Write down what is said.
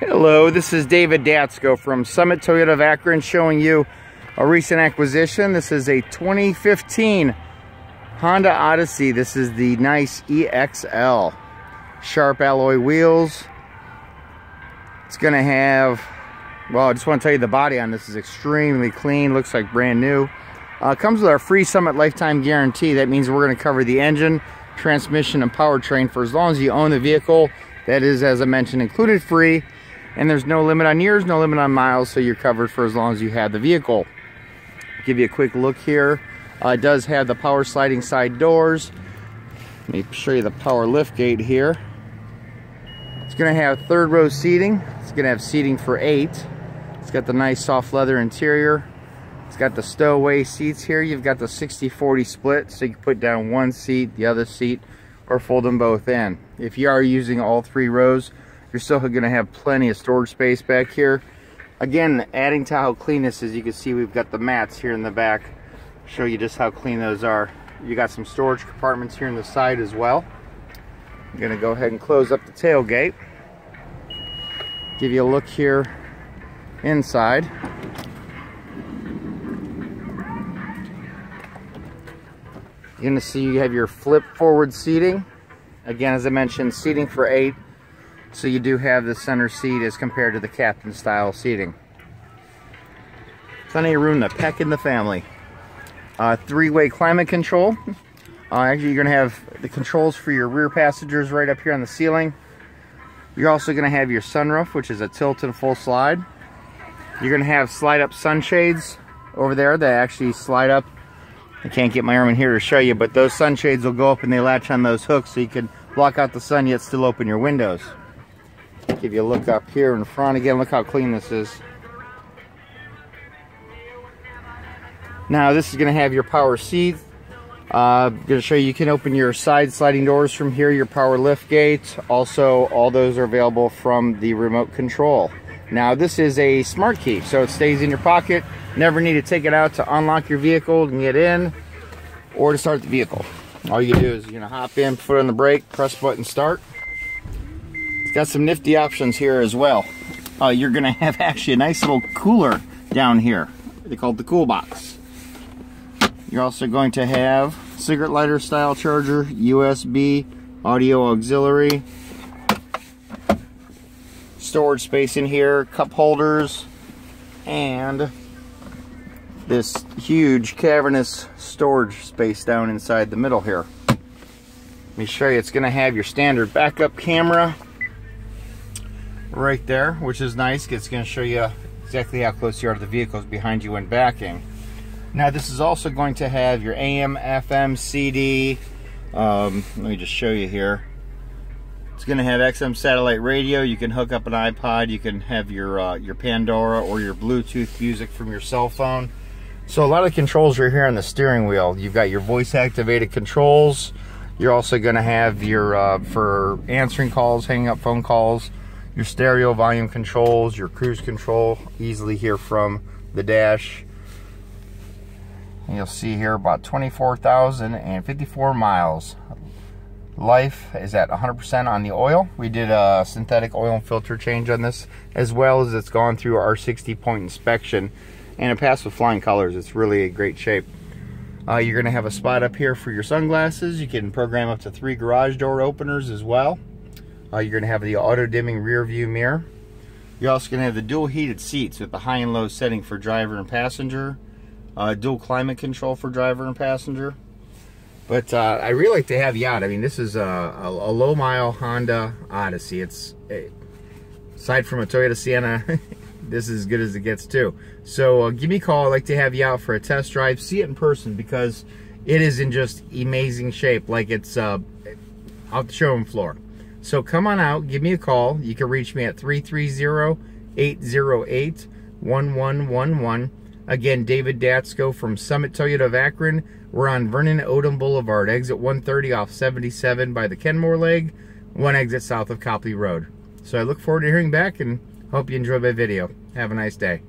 Hello, this is David Datsko from Summit Toyota of Akron showing you a recent acquisition. This is a 2015 Honda Odyssey. This is the nice EXL. Sharp alloy wheels. It's going to have, well, I just want to tell you the body on this is extremely clean. Looks like brand new. Uh, comes with our free Summit lifetime guarantee. That means we're going to cover the engine, transmission, and powertrain for as long as you own the vehicle. That is, as I mentioned, included free. And there's no limit on years, no limit on miles, so you're covered for as long as you have the vehicle. Give you a quick look here. Uh, it does have the power sliding side doors. Let me show you the power lift gate here. It's to have third row seating. It's to have seating for eight. It's got the nice soft leather interior. It's got the stowaway seats here. You've got the 60-40 split, so you can put down one seat, the other seat, or fold them both in. If you are using all three rows, you're still going to have plenty of storage space back here. Again, adding to how clean this is, you can see we've got the mats here in the back. Show you just how clean those are. You got some storage compartments here in the side as well. I'm going to go ahead and close up the tailgate. Give you a look here inside. You're going to see you have your flip forward seating. Again, as I mentioned, seating for eight. So you do have the center seat as compared to the captain style seating. Plenty of room to pack in the family. Uh, Three-way climate control. Uh, actually, you're going to have the controls for your rear passengers right up here on the ceiling. You're also going to have your sunroof, which is a tilt and full slide. You're going to have slide-up sunshades over there that actually slide up. I can't get my arm in here to show you, but those sunshades will go up and they latch on those hooks so you can block out the sun yet still open your windows. Give you a look up here in front again. Look how clean this is. Now this is going to have your power seat. Uh, going to show you you can open your side sliding doors from here, your power lift gate. Also, all those are available from the remote control. Now this is a smart key, so it stays in your pocket. Never need to take it out to unlock your vehicle and get in or to start the vehicle. All you do is you're going to hop in, foot on the brake, press button start. It's got some nifty options here as well. Uh, you're going to have actually a nice little cooler down here. They call it the cool box. You're also going to have cigarette lighter style charger, USB, audio auxiliary, storage space in here, cup holders, and this huge cavernous storage space down inside the middle here. Let me show you, it's going to have your standard backup camera, right there, which is nice. It's going to show you exactly how close you are to the vehicles behind you when backing. Now this is also going to have your AM, FM, CD. Um, let me just show you here. It's going to have XM satellite radio. You can hook up an iPod. You can have your uh, your Pandora or your Bluetooth music from your cell phone. So a lot of controls are here on the steering wheel. You've got your voice activated controls. You're also going to have your uh, for answering calls, hanging up phone calls your stereo volume controls, your cruise control, easily here from the dash. And you'll see here about 24,054 miles. Life is at 100% on the oil. We did a synthetic oil and filter change on this, as well as it's gone through our 60 point inspection and it passed with flying colors. It's really a great shape. Uh, you're going to have a spot up here for your sunglasses. You can program up to three garage door openers as well. Uh, you're going to have the auto dimming rear view mirror. You're also going to have the dual heated seats with the high and low setting for driver and passenger. Uh, dual climate control for driver and passenger. But uh, I really like to have you out. I mean, this is a, a, a low mile Honda Odyssey. It's a, aside from a Toyota Sienna, this is as good as it gets too. So uh, give me a call. I'd like to have you out for a test drive. See it in person because it is in just amazing shape. Like it's uh, off the showroom floor. So come on out, give me a call. You can reach me at 330-808-1111. Again, David Datsko from Summit Toyota of Akron. We're on Vernon Odom Boulevard, exit 130 off 77 by the Kenmore Leg, one exit south of Copley Road. So I look forward to hearing back and hope you enjoyed my video. Have a nice day.